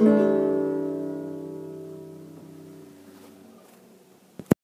Música